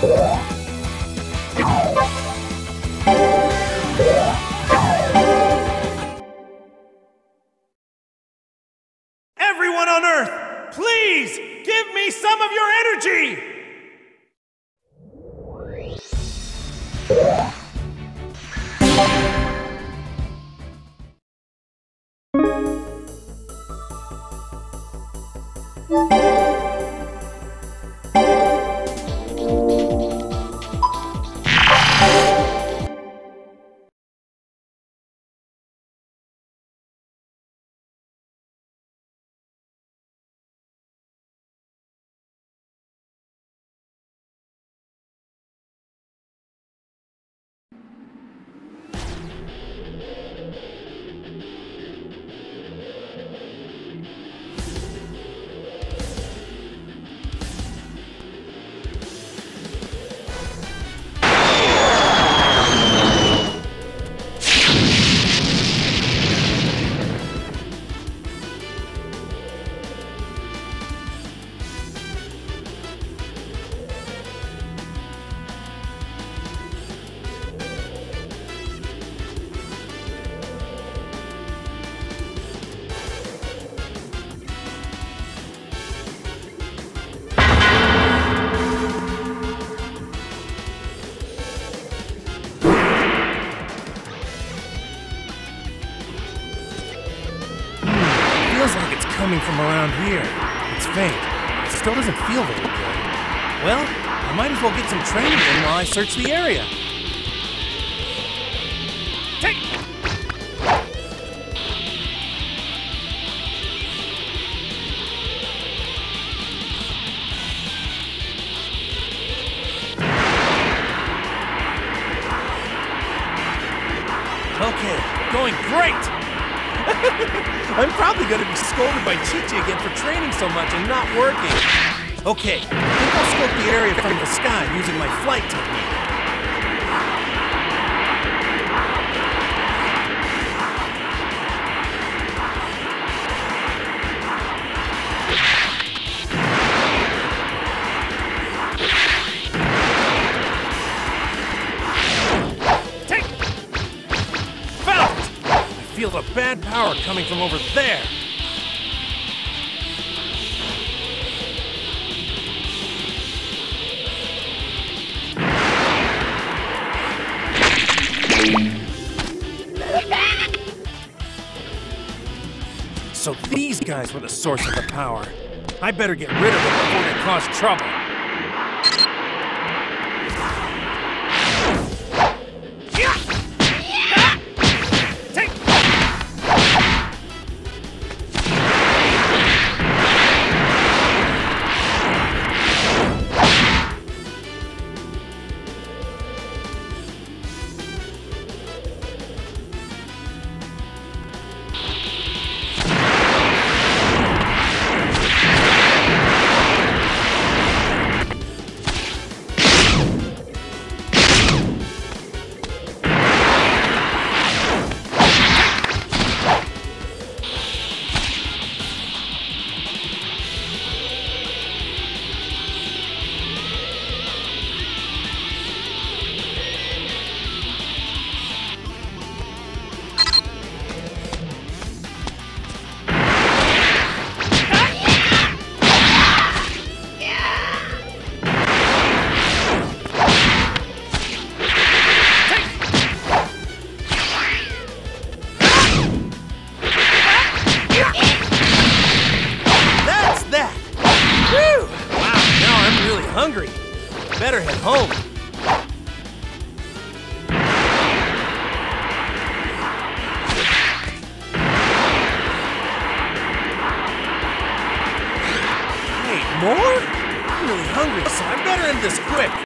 Bye. Coming from around here. It's faint. It still doesn't feel very good. Well, I might as well get some training in while I search the area. Take! Okay, going great! I'm probably gonna be scolded by Chichi again for training so much and not working. Okay, I think I'll scope the area from the sky using my flight technique. Feel the bad power coming from over there. So these guys were the source of the power. I better get rid of them before they cause trouble. Wait, more? I'm really hungry, so I better end this quick.